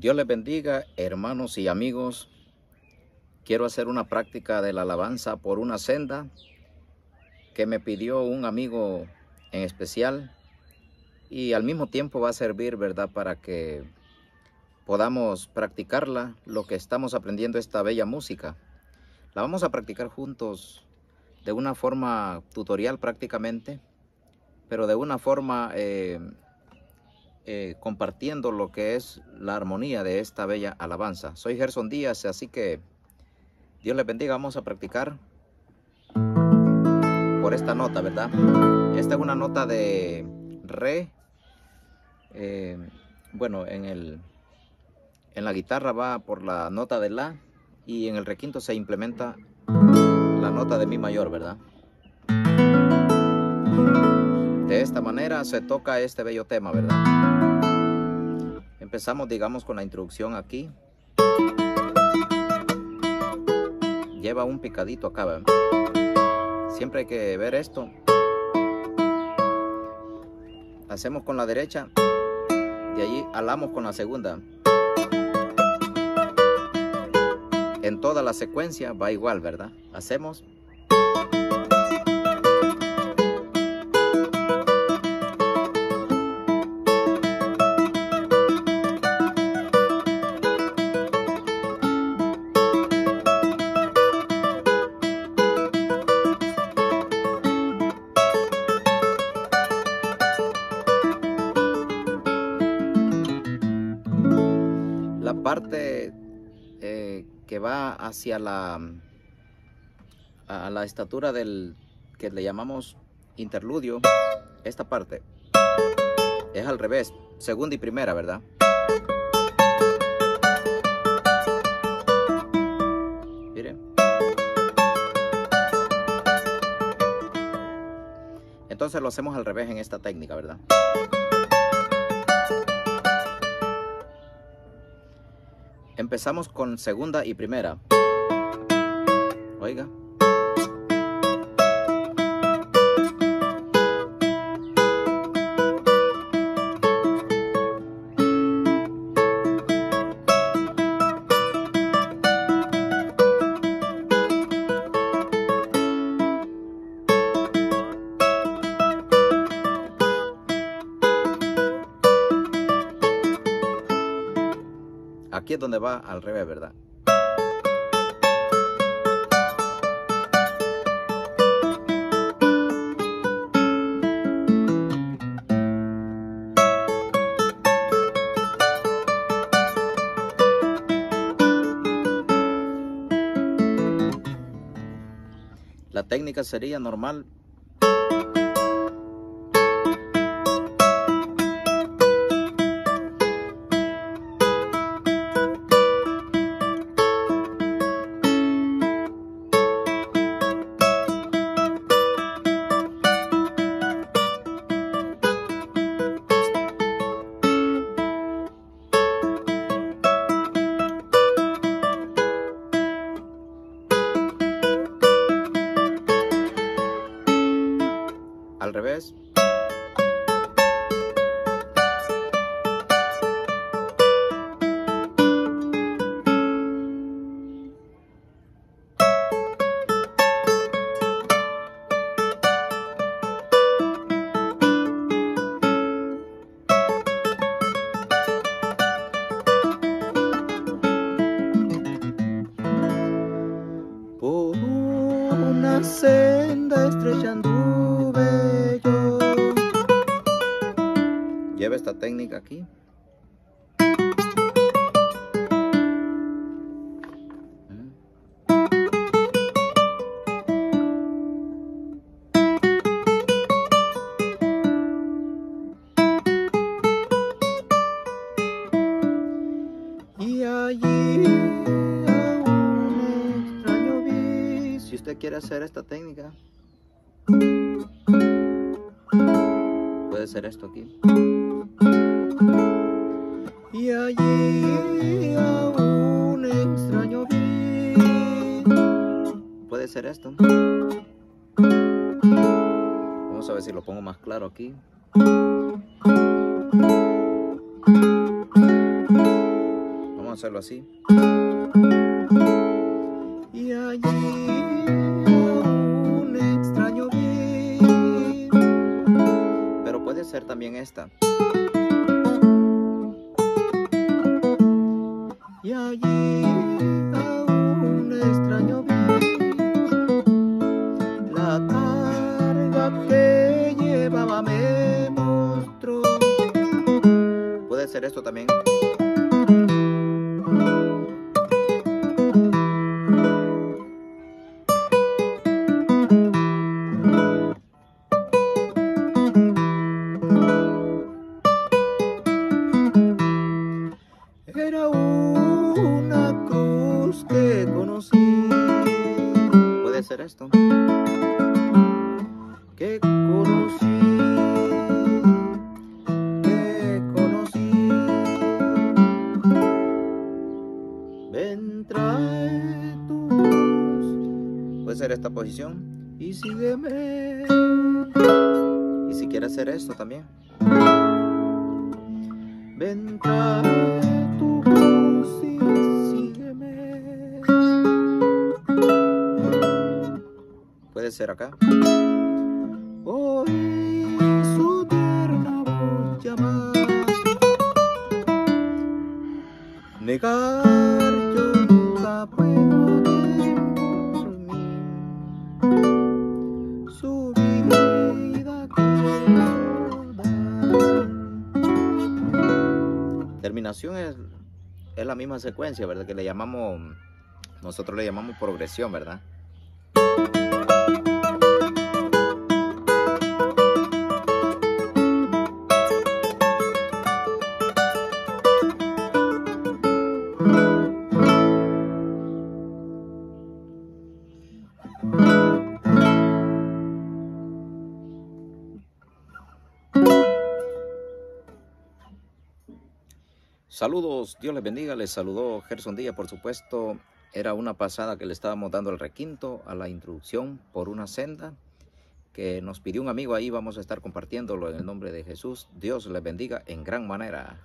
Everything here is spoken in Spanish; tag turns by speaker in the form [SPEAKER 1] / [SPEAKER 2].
[SPEAKER 1] Dios les bendiga, hermanos y amigos. Quiero hacer una práctica de la alabanza por una senda que me pidió un amigo en especial y al mismo tiempo va a servir, ¿verdad?, para que podamos practicarla, lo que estamos aprendiendo esta bella música. La vamos a practicar juntos de una forma tutorial prácticamente, pero de una forma eh, eh, compartiendo lo que es la armonía de esta bella alabanza. Soy Gerson Díaz, así que Dios les bendiga. Vamos a practicar por esta nota, ¿verdad? Esta es una nota de re. Eh, bueno, en, el, en la guitarra va por la nota de la y en el requinto se implementa la nota de mi mayor, ¿verdad? Manera se toca este bello tema, ¿verdad? Empezamos, digamos, con la introducción aquí. Lleva un picadito acá. Siempre hay que ver esto. Hacemos con la derecha. De allí alamos con la segunda. En toda la secuencia va igual, ¿verdad? Hacemos parte eh, que va hacia la a la estatura del que le llamamos interludio esta parte es al revés segunda y primera verdad Mire. entonces lo hacemos al revés en esta técnica verdad Empezamos con segunda y primera. Oiga. Aquí es donde va al revés, ¿verdad? La técnica sería normal esta técnica aquí. Y. Si usted quiere hacer esta técnica, puede ser esto aquí. Y allí a un extraño vi. Puede ser esto. Vamos a ver si lo pongo más claro aquí. hacerlo así.
[SPEAKER 2] Y allí un extraño vi.
[SPEAKER 1] Pero puede ser también esta.
[SPEAKER 2] Que llevaba me mostró.
[SPEAKER 1] Puede ser esto también. Posición.
[SPEAKER 2] y sígueme.
[SPEAKER 1] Y si quiere hacer esto también.
[SPEAKER 2] Ven, trae tu cruz y sígueme.
[SPEAKER 1] Puede ser acá.
[SPEAKER 2] Su llamar. Negar
[SPEAKER 1] Es, es la misma secuencia, ¿verdad? Que le llamamos, nosotros le llamamos progresión, ¿verdad? Saludos, Dios les bendiga, les saludó Gerson Díaz, por supuesto, era una pasada que le estábamos dando el requinto a la introducción por una senda que nos pidió un amigo. Ahí, vamos a estar compartiéndolo en el nombre de Jesús, Dios les bendiga en gran manera.